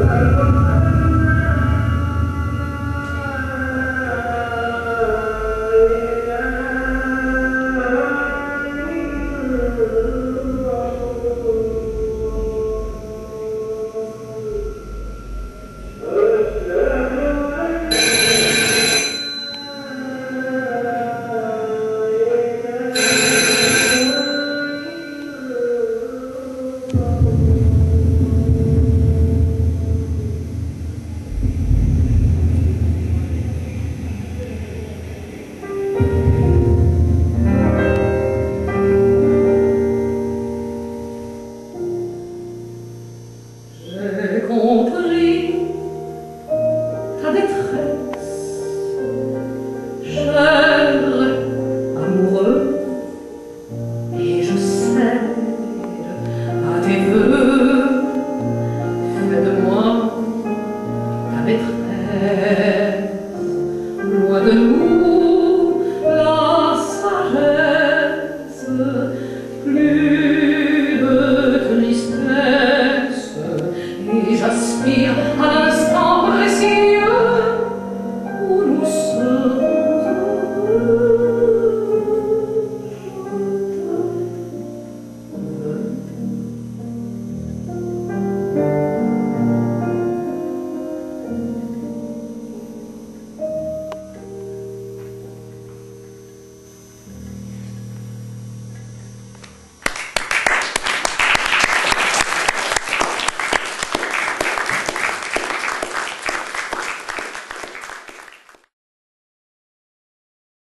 Amém.